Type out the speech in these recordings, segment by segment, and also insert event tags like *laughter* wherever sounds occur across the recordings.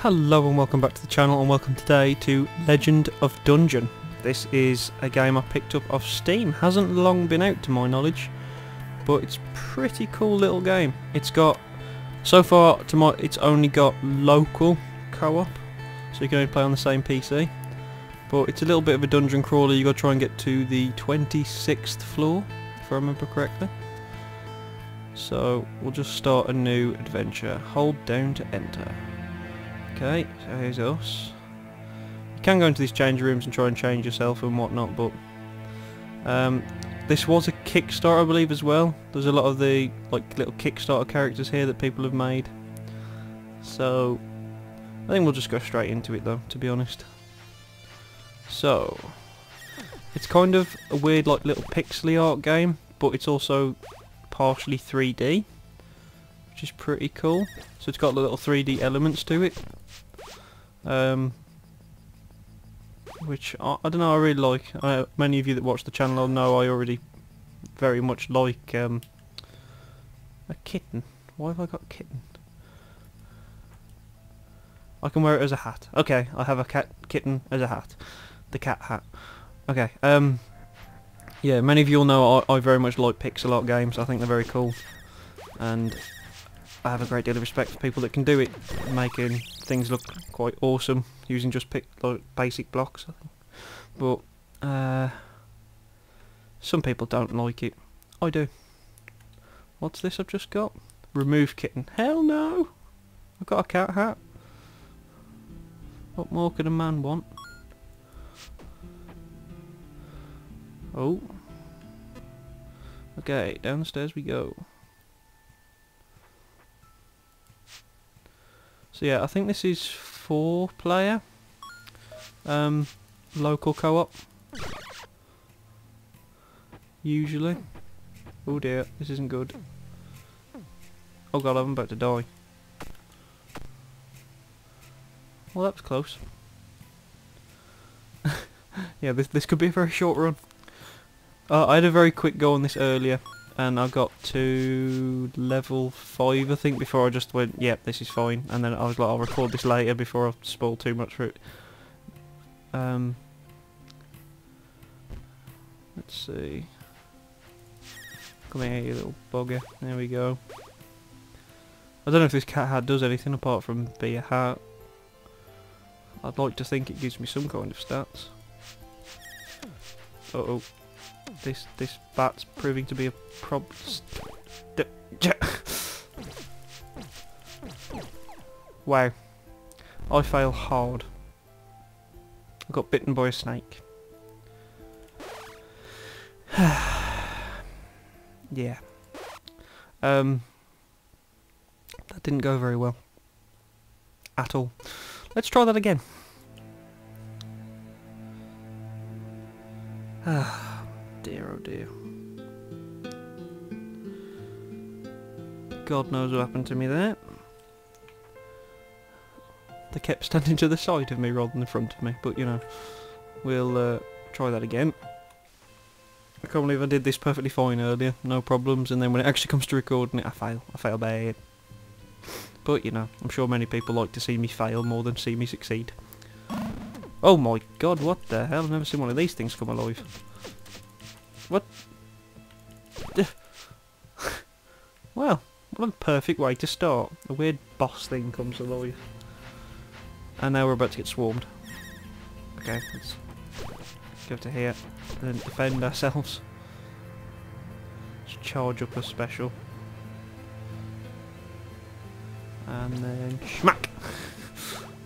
Hello and welcome back to the channel and welcome today to Legend of Dungeon. This is a game I picked up off Steam. Hasn't long been out to my knowledge, but it's pretty cool little game. It's got, so far to my, it's only got local co-op, so you can only play on the same PC. But it's a little bit of a dungeon crawler, you got to try and get to the 26th floor, if I remember correctly. So we'll just start a new adventure. Hold down to enter. Okay, so here's us. You can go into these change rooms and try and change yourself and whatnot, but um, this was a Kickstarter, I believe, as well. There's a lot of the like little Kickstarter characters here that people have made. So I think we'll just go straight into it, though. To be honest. So it's kind of a weird, like little pixely art game, but it's also partially 3D, which is pretty cool. So it's got the little 3D elements to it um, which I, I, don't know I really like. Uh, many of you that watch the channel know I already very much like um, a kitten. Why have I got kitten? I can wear it as a hat. Okay, I have a cat kitten as a hat. The cat hat. Okay, um, yeah, many of you all know I, I very much like pixel art games. I think they're very cool. And I have a great deal of respect for people that can do it, making things look quite awesome using just pick, like, basic blocks. But uh, some people don't like it. I do. What's this I've just got? Remove kitten. Hell no! I've got a cat hat. What more could a man want? Oh. Okay, downstairs we go. So yeah, I think this is four player. Um, local co-op. Usually. Oh dear, this isn't good. Oh god, I'm about to die. Well, that was close. *laughs* yeah, this this could be a very short run. Uh, I had a very quick go on this earlier and I got to level 5 I think before I just went, yep, this is fine. And then I was like, I'll record this later before I spoil too much for it. Um, let's see. Come here, you little bugger. There we go. I don't know if this cat hat does anything apart from be a hat. I'd like to think it gives me some kind of stats. Uh oh this this bat's proving to be a problem. wow. I fail hard. I got bitten by a snake. *sighs* yeah. Um that didn't go very well. At all. Let's try that again. *sighs* Ah dear, oh dear. God knows what happened to me there. They kept standing to the side of me rather than in front of me, but you know, we'll uh, try that again. I can't believe I did this perfectly fine earlier, no problems, and then when it actually comes to recording it, I fail. I fail bad. But, you know, I'm sure many people like to see me fail more than see me succeed. Oh my god, what the hell? I've never seen one of these things come alive. What? well, what a perfect way to start. A weird boss thing comes alive. And now we're about to get swarmed. Okay, let's go to here and defend ourselves. Let's charge up a special. And then smack!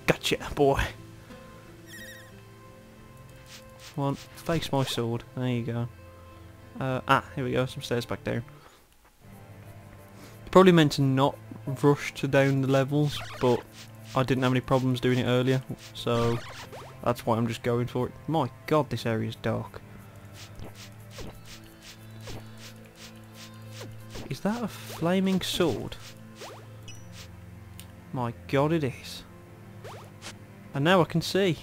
Gotcha, boy! One, face my sword. There you go. Uh, ah, here we go, some stairs back down. Probably meant to not rush to down the levels, but I didn't have any problems doing it earlier, so that's why I'm just going for it. My god, this area is dark. Is that a flaming sword? My god, it is. And now I can see.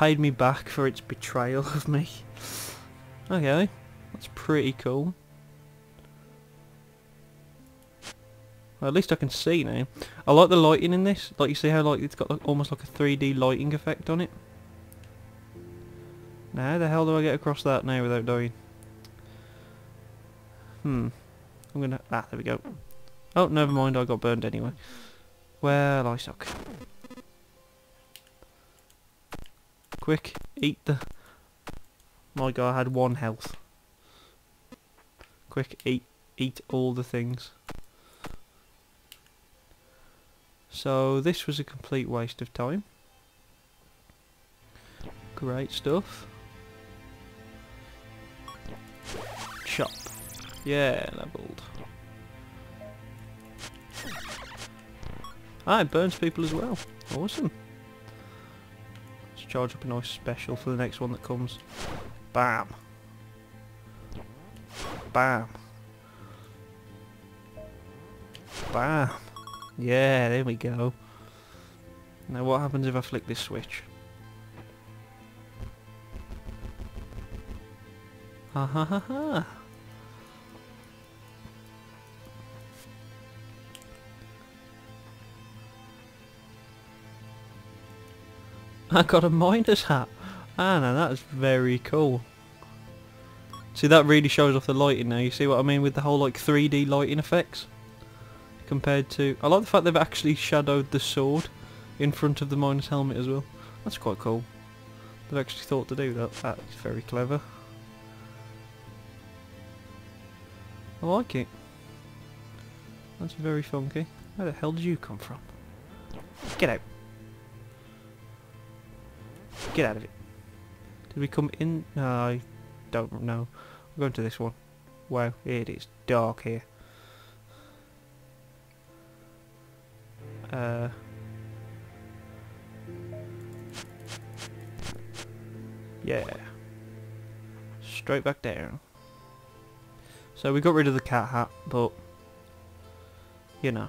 Paid me back for its betrayal of me. Okay, that's pretty cool. Well, at least I can see now. I like the lighting in this. Like you see how like it's got like, almost like a 3D lighting effect on it. Now how the hell do I get across that now without dying? Hmm. I'm gonna... Ah, there we go. Oh, never mind, I got burned anyway. Well, I suck. Quick, eat the... My god, I had one health. Quick, eat, eat all the things. So, this was a complete waste of time. Great stuff. Chop. Yeah, leveled. Ah, it burns people as well. Awesome. Charge up a nice special for the next one that comes. Bam. Bam. Bam. Yeah, there we go. Now what happens if I flick this switch? Ha ha ha ha. *laughs* I got a miner's hat. Ah, now that's very cool. See, that really shows off the lighting now. You see what I mean with the whole like 3D lighting effects? Compared to... I like the fact they've actually shadowed the sword in front of the miner's helmet as well. That's quite cool. They've actually thought to do that. That is very clever. I like it. That's very funky. Where the hell did you come from? Get out. Get out of it. Did we come in? No, I don't know. We're going to this one. Wow, it is dark here. Uh... Yeah. Straight back down. So we got rid of the cat hat, but... You know.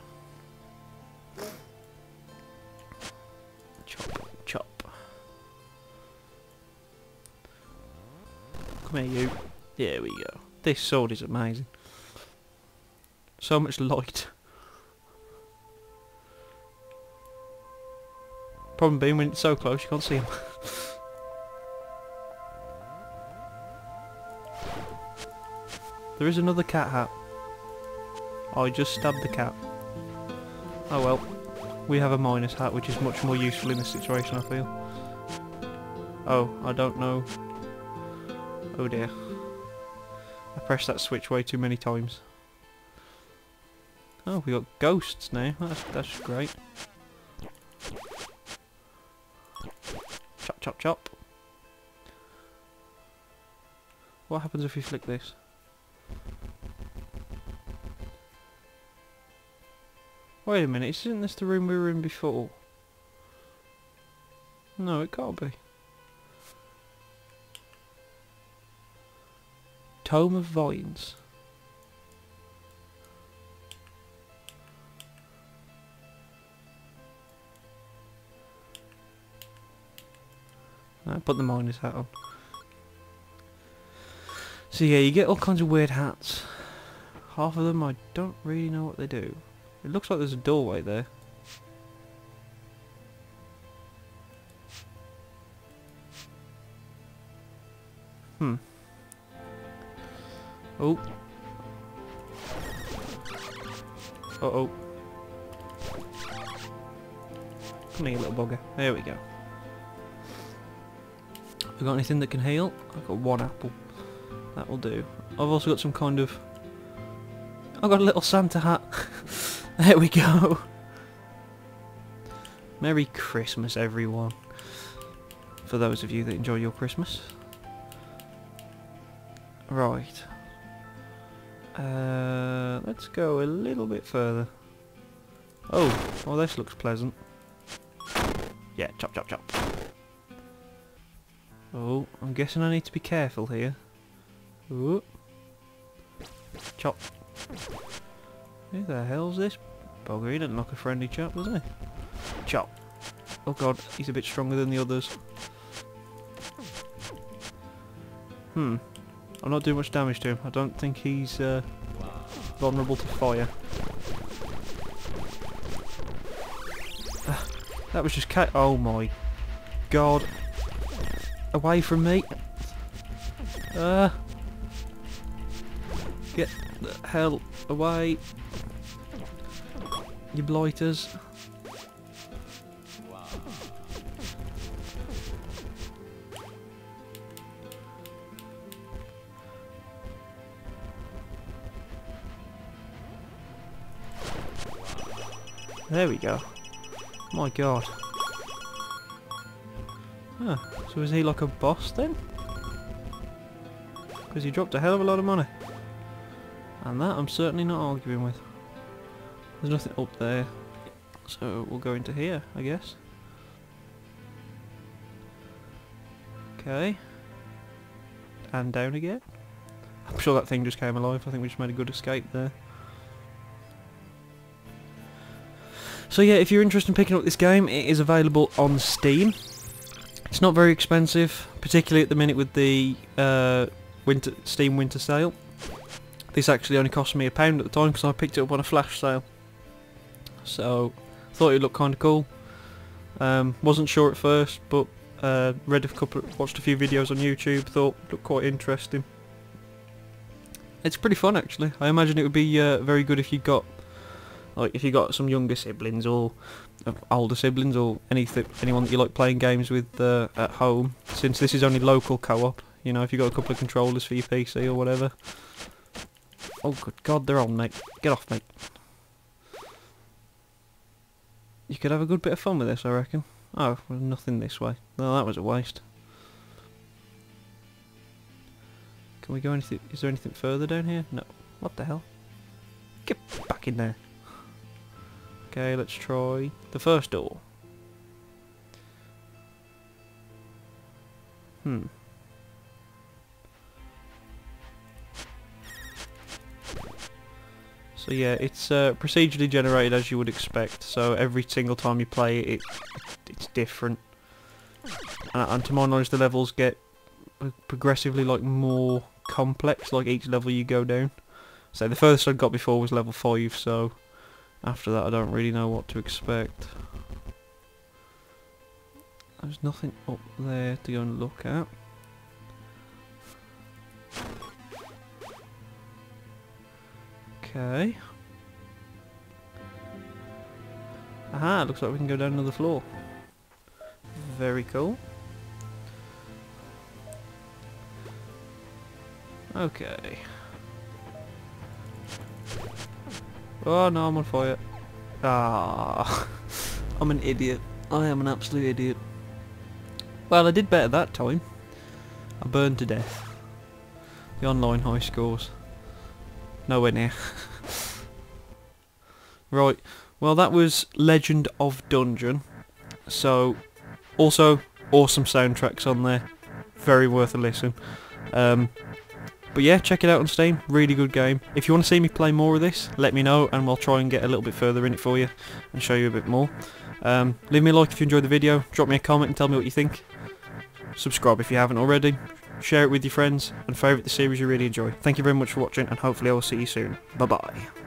Come here, you. There we go. This sword is amazing. So much light. Problem being when it's so close you can't see him. *laughs* there is another cat hat. I just stabbed the cat. Oh well. We have a miner's hat which is much more useful in this situation I feel. Oh, I don't know Oh dear. I pressed that switch way too many times. Oh, we got ghosts now. That's, that's great. Chop, chop, chop. What happens if we flick this? Wait a minute, isn't this the room we were in before? No, it can't be. Tome of Vines. I put the miner's hat on. So yeah, you get all kinds of weird hats. Half of them I don't really know what they do. It looks like there's a doorway there. Oh. Uh-oh. Come here, little bugger. There we go. We got anything that can heal? I've got one apple. That will do. I've also got some kind of... I've got a little Santa hat. *laughs* there we go. Merry Christmas, everyone. For those of you that enjoy your Christmas. Right. Uh, let's go a little bit further. Oh, oh this looks pleasant. Yeah, chop chop chop. Oh, I'm guessing I need to be careful here. Ooh. Chop. Who the hell's this bugger? He doesn't look a friendly chap, does he? Chop. Oh god, he's a bit stronger than the others. Hmm. I'm not doing much damage to him. I don't think he's uh, vulnerable to fire. Ah, that was just cat. Oh my god! Away from me! Uh, get the hell away! You blighters! There we go. My god. Huh. So is he like a boss then? Because he dropped a hell of a lot of money. And that I'm certainly not arguing with. There's nothing up there. So we'll go into here, I guess. Okay. And down again. I'm sure that thing just came alive. I think we just made a good escape there. So yeah, if you're interested in picking up this game, it is available on Steam. It's not very expensive, particularly at the minute with the uh, winter Steam Winter Sale. This actually only cost me a pound at the time because I picked it up on a flash sale. So, thought it looked kind of cool. Um, wasn't sure at first, but uh, read a couple, watched a few videos on YouTube, thought looked quite interesting. It's pretty fun actually. I imagine it would be uh, very good if you got like if you got some younger siblings or uh, older siblings or anything, anyone that you like playing games with uh, at home, since this is only local co-op, you know, if you got a couple of controllers for your PC or whatever. Oh good god, they're on, mate. Get off, mate. You could have a good bit of fun with this, I reckon. Oh, well, nothing this way. No, that was a waste. Can we go anything? Is there anything further down here? No. What the hell? Get back in there. Okay, let's try the first door. Hmm. So yeah, it's uh, procedurally generated as you would expect. So every single time you play it, it it's different. And to my knowledge, the levels get progressively like more complex. Like each level you go down. So the furthest I got before was level five. So after that I don't really know what to expect. There's nothing up there to go and look at. Okay. Aha, looks like we can go down another floor. Very cool. Okay. Oh no, I'm on fire. Ah, *laughs* I'm an idiot. I am an absolute idiot. Well, I did better that time. I burned to death. The online high scores. Nowhere near. *laughs* right, well that was Legend of Dungeon. So, also awesome soundtracks on there. Very worth a listen. Um, but yeah, check it out on Steam. Really good game. If you want to see me play more of this, let me know and we'll try and get a little bit further in it for you and show you a bit more. Um, leave me a like if you enjoyed the video. Drop me a comment and tell me what you think. Subscribe if you haven't already. Share it with your friends and favourite the series you really enjoy. Thank you very much for watching and hopefully I will see you soon. Bye bye.